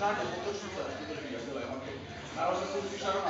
Zaten motor şurada. Merhaba, siz dışarı mı?